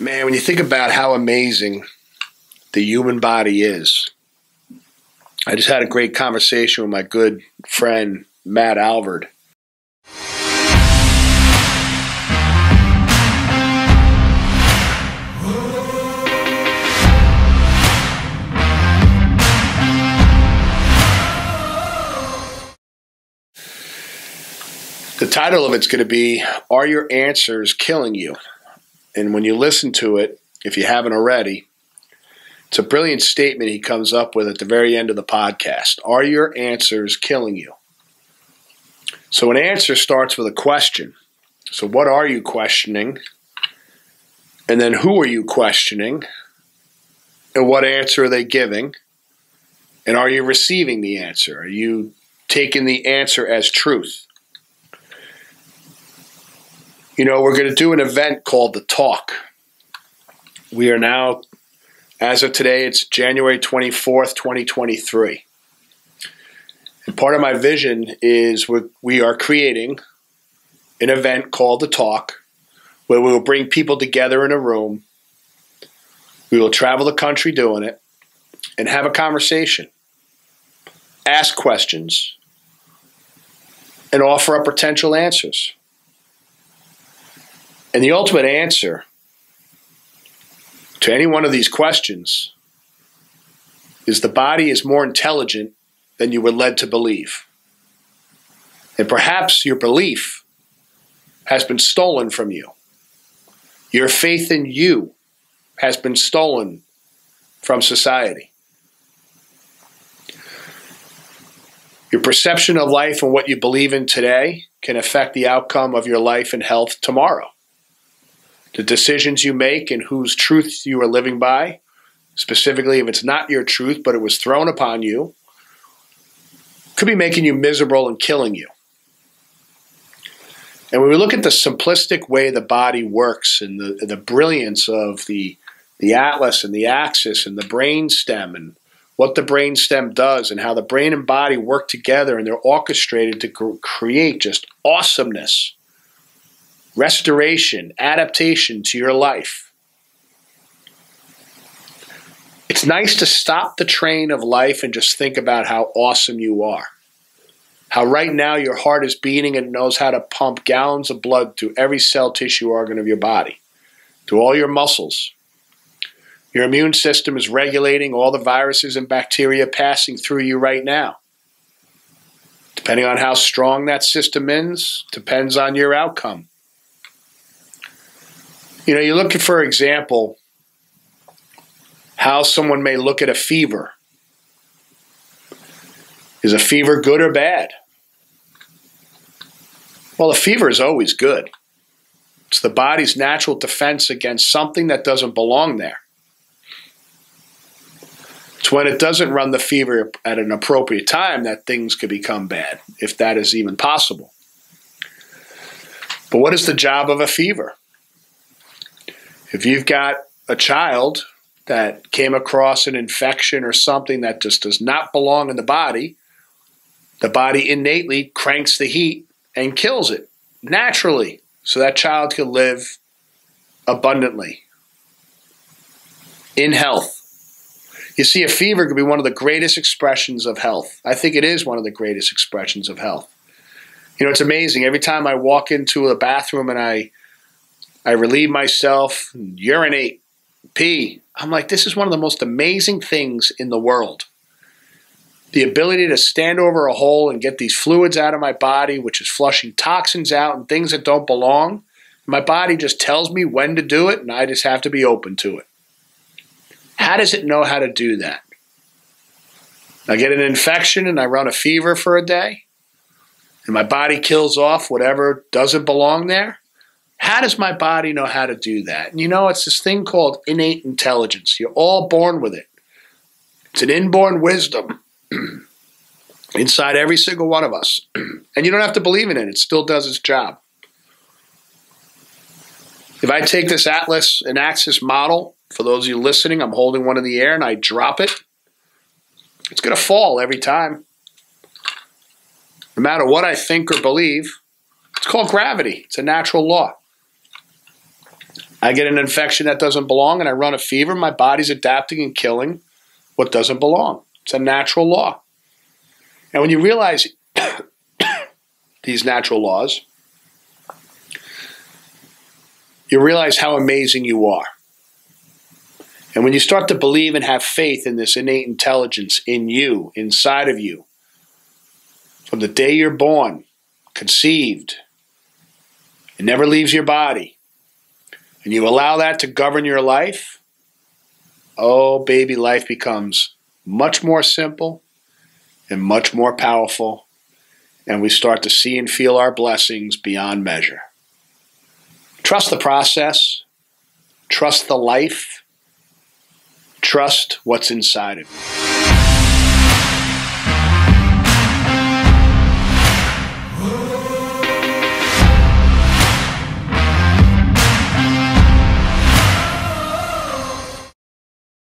Man, when you think about how amazing the human body is, I just had a great conversation with my good friend Matt Alvord. The title of it's going to be Are Your Answers Killing You? And when you listen to it, if you haven't already, it's a brilliant statement he comes up with at the very end of the podcast. Are your answers killing you? So, an answer starts with a question. So, what are you questioning? And then, who are you questioning? And what answer are they giving? And are you receiving the answer? Are you taking the answer as truth? You know, we're going to do an event called The Talk. We are now, as of today, it's January 24th, 2023. And part of my vision is we are creating an event called The Talk where we will bring people together in a room. We will travel the country doing it and have a conversation, ask questions, and offer up potential answers. And the ultimate answer to any one of these questions is the body is more intelligent than you were led to believe. And perhaps your belief has been stolen from you. Your faith in you has been stolen from society. Your perception of life and what you believe in today can affect the outcome of your life and health tomorrow the decisions you make and whose truth you are living by, specifically if it's not your truth but it was thrown upon you, could be making you miserable and killing you. And when we look at the simplistic way the body works and the, the brilliance of the, the atlas and the axis and the brain stem and what the brain stem does and how the brain and body work together and they're orchestrated to create just awesomeness restoration, adaptation to your life. It's nice to stop the train of life and just think about how awesome you are. How right now your heart is beating and knows how to pump gallons of blood to every cell, tissue, organ of your body, to all your muscles. Your immune system is regulating all the viruses and bacteria passing through you right now. Depending on how strong that system is, depends on your outcome. You know, you look at, for example, how someone may look at a fever. Is a fever good or bad? Well, a fever is always good. It's the body's natural defense against something that doesn't belong there. It's when it doesn't run the fever at an appropriate time that things could become bad, if that is even possible. But what is the job of a fever? If you've got a child that came across an infection or something that just does not belong in the body, the body innately cranks the heat and kills it naturally so that child can live abundantly in health. You see, a fever could be one of the greatest expressions of health. I think it is one of the greatest expressions of health. You know, it's amazing. Every time I walk into a bathroom and I I relieve myself, urinate, pee. I'm like, this is one of the most amazing things in the world. The ability to stand over a hole and get these fluids out of my body, which is flushing toxins out and things that don't belong. My body just tells me when to do it, and I just have to be open to it. How does it know how to do that? I get an infection and I run a fever for a day, and my body kills off whatever doesn't belong there. How does my body know how to do that? And you know, it's this thing called innate intelligence. You're all born with it. It's an inborn wisdom inside every single one of us. and you don't have to believe in it, it still does its job. If I take this Atlas and Axis model, for those of you listening, I'm holding one in the air and I drop it, it's going to fall every time. No matter what I think or believe, it's called gravity. It's a natural law. I get an infection that doesn't belong and I run a fever, my body's adapting and killing what doesn't belong. It's a natural law. And when you realize these natural laws, you realize how amazing you are. And when you start to believe and have faith in this innate intelligence in you, inside of you, from the day you're born, conceived, it never leaves your body, and you allow that to govern your life, oh, baby, life becomes much more simple and much more powerful, and we start to see and feel our blessings beyond measure. Trust the process, trust the life, trust what's inside of you.